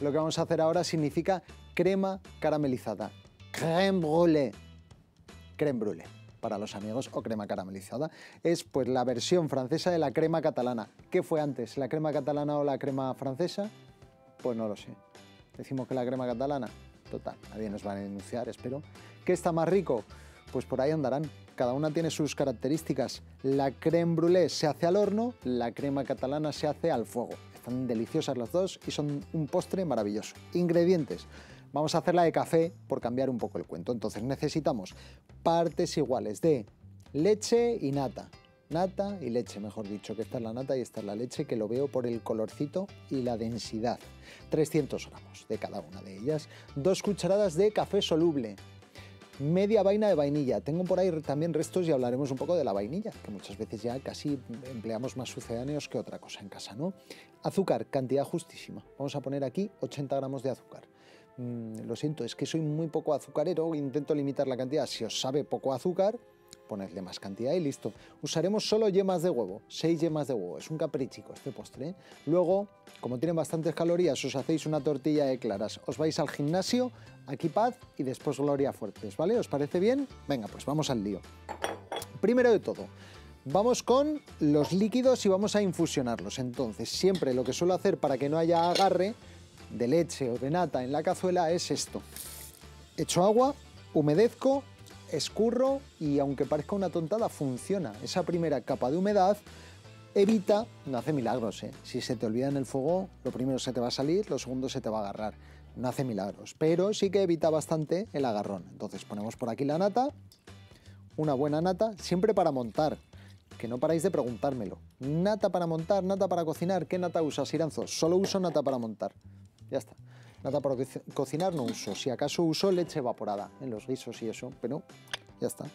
lo que vamos a hacer ahora significa crema caramelizada. Crème brûlée. Crème brûlée para los amigos o crema caramelizada. Es pues la versión francesa de la crema catalana. ¿Qué fue antes, la crema catalana o la crema francesa? Pues no lo sé. Decimos que la crema catalana, total, nadie nos va a denunciar, espero. ¿Qué está más rico? Pues por ahí andarán. Cada una tiene sus características. La creme brûlée se hace al horno, la crema catalana se hace al fuego. Están deliciosas las dos y son un postre maravilloso. Ingredientes. Vamos a hacer la de café por cambiar un poco el cuento. Entonces necesitamos partes iguales de leche y nata. Nata y leche, mejor dicho, que esta es la nata y esta es la leche, que lo veo por el colorcito y la densidad. 300 gramos de cada una de ellas. Dos cucharadas de café soluble media vaina de vainilla. Tengo por ahí también restos y hablaremos un poco de la vainilla, que muchas veces ya casi empleamos más sucedáneos que otra cosa en casa, ¿no? Azúcar, cantidad justísima. Vamos a poner aquí 80 gramos de azúcar. Mm, lo siento, es que soy muy poco azucarero, intento limitar la cantidad. Si os sabe poco azúcar, ponedle más cantidad y listo. Usaremos solo yemas de huevo, 6 yemas de huevo, es un caprichico este postre. Luego, como tiene bastantes calorías, os hacéis una tortilla de claras, os vais al gimnasio, aquí paz y después gloria fuertes, ¿vale? ¿Os parece bien? Venga, pues vamos al lío. Primero de todo, Vamos con los líquidos y vamos a infusionarlos. Entonces, siempre lo que suelo hacer para que no haya agarre de leche o de nata en la cazuela es esto. Echo agua, humedezco escurro y aunque parezca una tontada, funciona. Esa primera capa de humedad evita, no hace milagros, ¿eh? si se te olvida en el fuego, lo primero se te va a salir, lo segundo se te va a agarrar. No hace milagros, pero sí que evita bastante el agarrón. Entonces ponemos por aquí la nata, una buena nata, siempre para montar, que no paráis de preguntármelo. Nata para montar, nata para cocinar, ¿qué nata usas, Iranzo? Solo uso nata para montar. Ya está. Nada para cocinar no uso. Si acaso uso leche evaporada en los guisos y eso, pero ya está.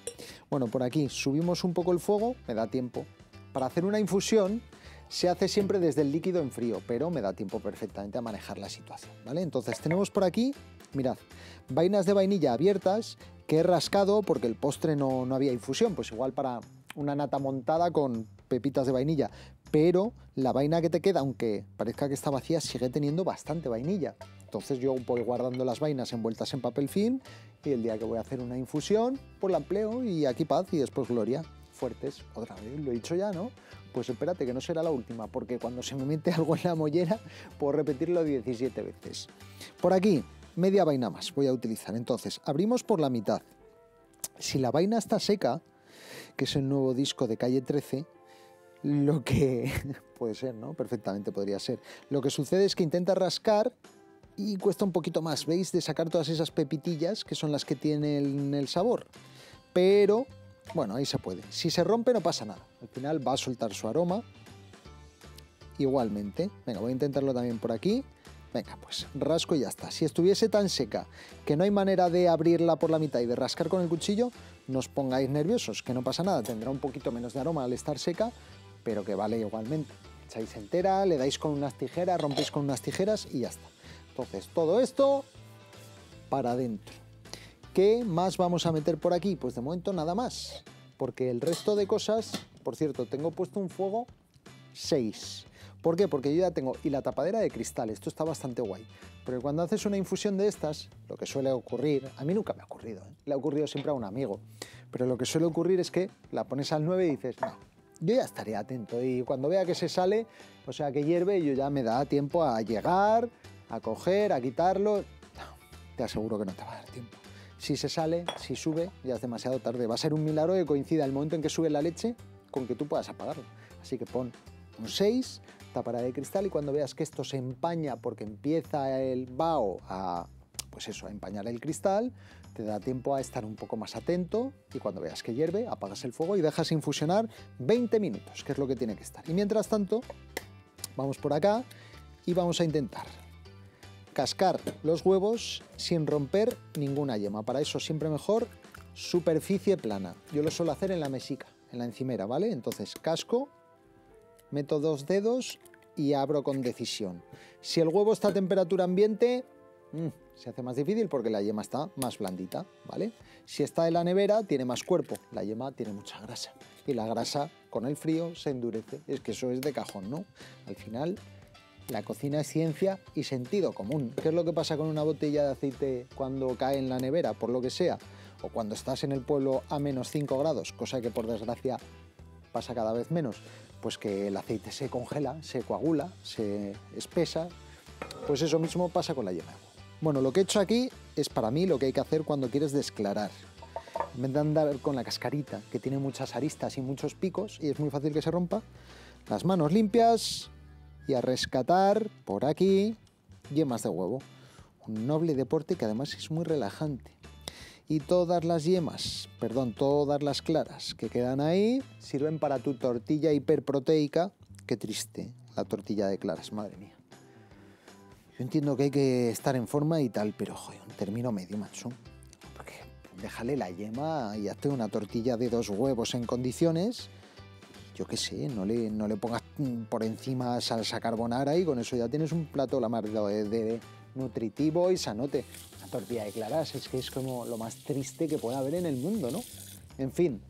Bueno, por aquí subimos un poco el fuego, me da tiempo. Para hacer una infusión se hace siempre desde el líquido en frío, pero me da tiempo perfectamente a manejar la situación, ¿vale? Entonces tenemos por aquí, mirad, vainas de vainilla abiertas que he rascado porque el postre no, no había infusión, pues igual para una nata montada con pepitas de vainilla, pero la vaina que te queda, aunque parezca que está vacía, sigue teniendo bastante vainilla. Entonces yo voy guardando las vainas envueltas en papel film y el día que voy a hacer una infusión, pues la empleo y aquí paz y después gloria. Fuertes, otra vez, lo he dicho ya, ¿no? Pues espérate que no será la última, porque cuando se me mete algo en la mollera, puedo repetirlo 17 veces. Por aquí, media vaina más voy a utilizar. Entonces, abrimos por la mitad. Si la vaina está seca, que es el nuevo disco de calle 13, lo que puede ser, ¿no? Perfectamente podría ser. Lo que sucede es que intenta rascar y cuesta un poquito más, ¿veis? De sacar todas esas pepitillas que son las que tienen el sabor. Pero, bueno, ahí se puede. Si se rompe no pasa nada. Al final va a soltar su aroma. Igualmente. Venga, voy a intentarlo también por aquí. Venga, pues rasco y ya está. Si estuviese tan seca que no hay manera de abrirla por la mitad y de rascar con el cuchillo, no os pongáis nerviosos, que no pasa nada. Tendrá un poquito menos de aroma al estar seca, pero que vale igualmente. Echáis entera, le dais con unas tijeras, rompéis con unas tijeras y ya está. Entonces, todo esto para adentro. ¿Qué más vamos a meter por aquí? Pues de momento nada más, porque el resto de cosas, por cierto, tengo puesto un fuego 6. ¿Por qué? Porque yo ya tengo y la tapadera de cristal, esto está bastante guay. Pero cuando haces una infusión de estas, lo que suele ocurrir, a mí nunca me ha ocurrido, ¿eh? le ha ocurrido siempre a un amigo, pero lo que suele ocurrir es que la pones al 9 y dices, no, yo ya estaré atento y cuando vea que se sale, o sea, que hierve, yo ya me da tiempo a llegar, a coger, a quitarlo, te aseguro que no te va a dar tiempo. Si se sale, si sube, ya es demasiado tarde. Va a ser un milagro que coincida el momento en que sube la leche con que tú puedas apagarlo. Así que pon un 6, tapará de cristal y cuando veas que esto se empaña porque empieza el vaho a, pues eso, a empañar el cristal, te da tiempo a estar un poco más atento y cuando veas que hierve, apagas el fuego y dejas infusionar 20 minutos, que es lo que tiene que estar. Y mientras tanto, vamos por acá y vamos a intentar cascar los huevos sin romper ninguna yema. Para eso siempre mejor superficie plana. Yo lo suelo hacer en la mesica, en la encimera, ¿vale? Entonces casco, meto dos dedos y abro con decisión. Si el huevo está a temperatura ambiente, mm, se hace más difícil porque la yema está más blandita, ¿vale? Si está en la nevera, tiene más cuerpo, la yema tiene mucha grasa. Y la grasa con el frío se endurece. Es que eso es de cajón, ¿no? Al final La cocina es ciencia y sentido común. ¿Qué es lo que pasa con una botella de aceite cuando cae en la nevera, por lo que sea? O cuando estás en el pueblo a menos 5 grados, cosa que por desgracia pasa cada vez menos. Pues que el aceite se congela, se coagula, se espesa. Pues eso mismo pasa con la yema. Bueno, lo que he hecho aquí es para mí lo que hay que hacer cuando quieres desclarar. En vez de andar con la cascarita, que tiene muchas aristas y muchos picos y es muy fácil que se rompa, las manos limpias y a rescatar por aquí yemas de huevo. Un noble deporte que además es muy relajante. Y todas las yemas, perdón, todas las claras que quedan ahí sirven para tu tortilla hiperproteica. Qué triste la tortilla de claras, madre mía. Yo entiendo que hay que estar en forma y tal, pero joder, un término medio, macho. Porque déjale la yema y hazte una tortilla de dos huevos en condiciones. Yo qué sé, no le, no le pongas por encima salsa carbonara y con eso ya tienes un plato la de, de nutritivo y sanote. Una tortilla de claras es que es como lo más triste que puede haber en el mundo, ¿no? En fin,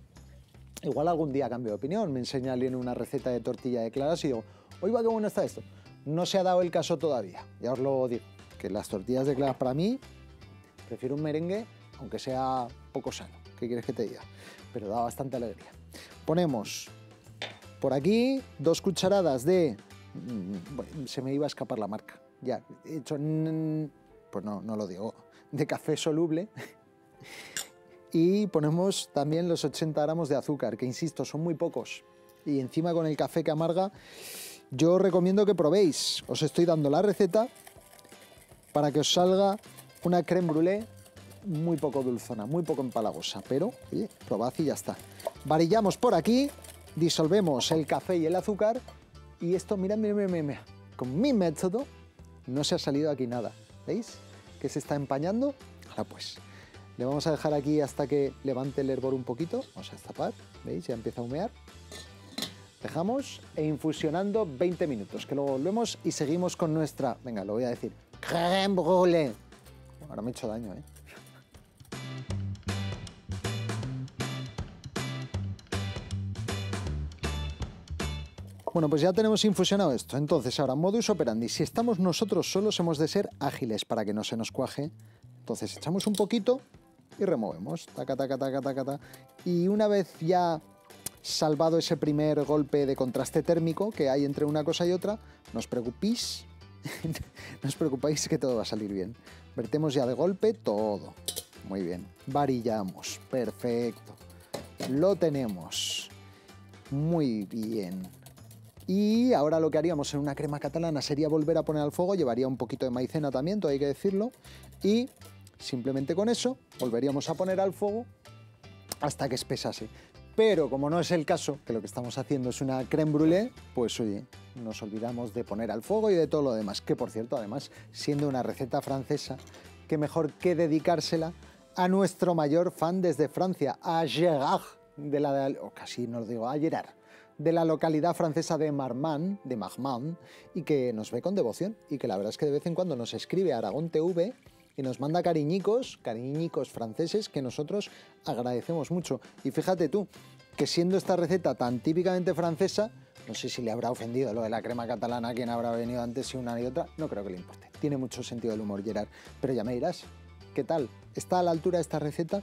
igual algún día cambio de opinión, me enseña alguien una receta de tortilla de claras y digo, oiga, qué bueno está esto. No se ha dado el caso todavía, ya os lo digo, que las tortillas de claras para mí, prefiero un merengue, aunque sea poco sano, ¿qué quieres que te diga? Pero da bastante alegría. Ponemos por aquí dos cucharadas de... Mm, se me iba a escapar la marca, ya, he hecho... Pues no, no lo digo, de café soluble. Y ponemos también los 80 gramos de azúcar, que insisto, son muy pocos. Y encima con el café que amarga, yo recomiendo que probéis. Os estoy dando la receta para que os salga una creme brûlée muy poco dulzona, muy poco empalagosa, pero oye, probad y ya está. Varillamos por aquí, disolvemos el café y el azúcar y esto, mirad, mirad, mirad, con mi método no se ha salido aquí nada. ¿Veis? Que se está empañando. Ahora pues, le vamos a dejar aquí hasta que levante el hervor un poquito. Vamos a destapar, ¿veis? Ya empieza a humear. Dejamos e infusionando 20 minutos, que luego volvemos y seguimos con nuestra, venga, lo voy a decir, crème. Ahora me he hecho daño, ¿eh? Bueno, pues ya tenemos infusionado esto. Entonces, ahora, modus operandi. Si estamos nosotros solos, hemos de ser ágiles para que no se nos cuaje. Entonces, echamos un poquito y removemos. Taca, taca, taca, taca, taca. Y una vez ya salvado ese primer golpe de contraste térmico que hay entre una cosa y otra, no os preocupéis, no os que todo va a salir bien. Vertemos ya de golpe todo. Muy bien. Varillamos. Perfecto. Lo tenemos. Muy bien. Y ahora lo que haríamos en una crema catalana sería volver a poner al fuego, llevaría un poquito de maicena también, todo hay que decirlo, y simplemente con eso volveríamos a poner al fuego hasta que espesase. Pero como no es el caso, que lo que estamos haciendo es una creme brûlée, pues oye, nos olvidamos de poner al fuego y de todo lo demás. Que por cierto, además, siendo una receta francesa, qué mejor que dedicársela a nuestro mayor fan desde Francia, a Gérard, de la, o casi no lo digo, a Gerard, de la localidad francesa de Marmande, de Marmande, y que nos ve con devoción y que la verdad es que de vez en cuando nos escribe a Aragón TV y nos manda cariñicos, cariñicos franceses que nosotros agradecemos mucho. Y fíjate tú, que siendo esta receta tan típicamente francesa, no sé si le habrá ofendido lo de la crema catalana a quien habrá venido antes y una y otra, no creo que le importe. Tiene mucho sentido del humor, Gerard. Pero ya me dirás, ¿qué tal? ¿Está a la altura esta receta?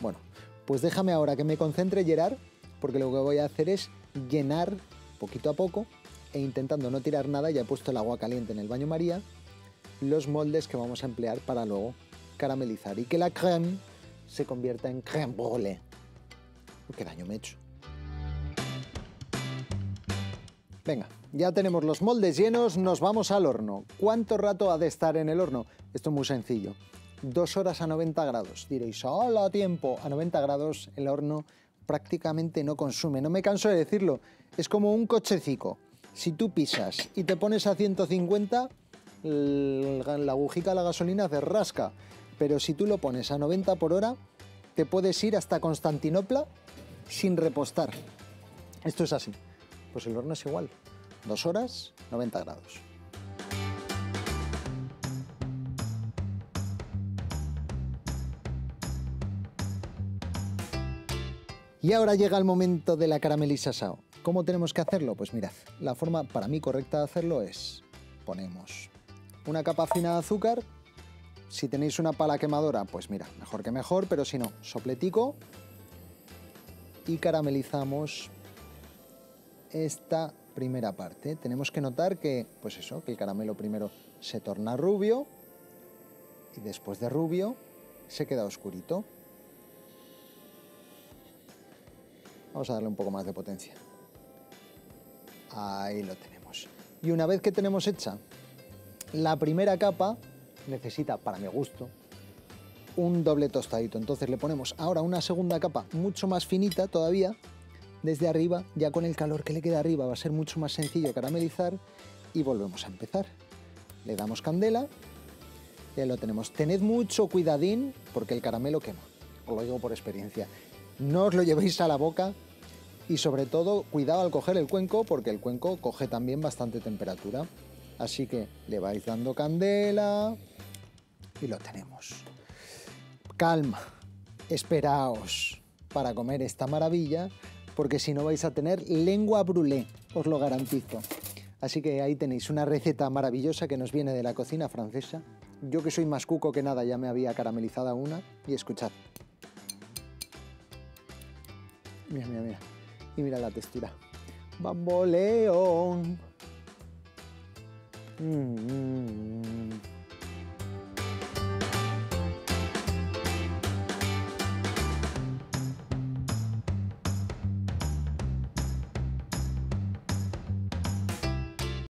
Bueno, pues déjame ahora que me concentre, Gerard, porque lo que voy a hacer es llenar poquito a poco e intentando no tirar nada, ya he puesto el agua caliente en el baño María, los moldes que vamos a emplear para luego caramelizar y que la crème se convierta en crème brûlée. ¿Qué daño me he hecho? Venga, ya tenemos los moldes llenos, nos vamos al horno. ¿Cuánto rato ha de estar en el horno? Esto es muy sencillo. Dos horas a 90 grados. Diréis, ¡hola tiempo! A 90 grados el horno prácticamente no consume. No me canso de decirlo. Es como un cochecico. Si tú pisas y te pones a 150, la agujita de la gasolina se rasca. Pero si tú lo pones a 90 por hora, te puedes ir hasta Constantinopla sin repostar. Esto es así. Pues el horno es igual. Dos horas, 90 grados. Y ahora llega el momento de la caramelización. ¿Cómo tenemos que hacerlo? Pues mirad, la forma para mí correcta de hacerlo es ponemos una capa fina de azúcar. Si tenéis una pala quemadora, pues mira, mejor que mejor, pero si no, sopletico. Y caramelizamos esta primera parte. Tenemos que notar que, pues eso, que el caramelo primero se torna rubio y después de rubio se queda oscurito. Vamos a darle un poco más de potencia. Ahí lo tenemos. Y una vez que tenemos hecha la primera capa, necesita, para mi gusto, un doble tostadito. Entonces le ponemos ahora una segunda capa mucho más finita todavía, desde arriba, ya con el calor que le queda arriba va a ser mucho más sencillo caramelizar y volvemos a empezar. Le damos candela, ya lo tenemos. Tened mucho cuidadín porque el caramelo quema, os lo digo por experiencia. No os lo llevéis a la boca y sobre todo cuidado al coger el cuenco porque el cuenco coge también bastante temperatura. Así que le vais dando candela y lo tenemos. Calma, esperaos para comer esta maravilla porque si no vais a tener lengua brûlée, os lo garantizo. Así que ahí tenéis una receta maravillosa que nos viene de la cocina francesa. Yo que soy más cuco que nada ya me había caramelizado una y escuchad. Mira, mira, mira. Y mira la textura. Bamboleón. Mm, mm, mm.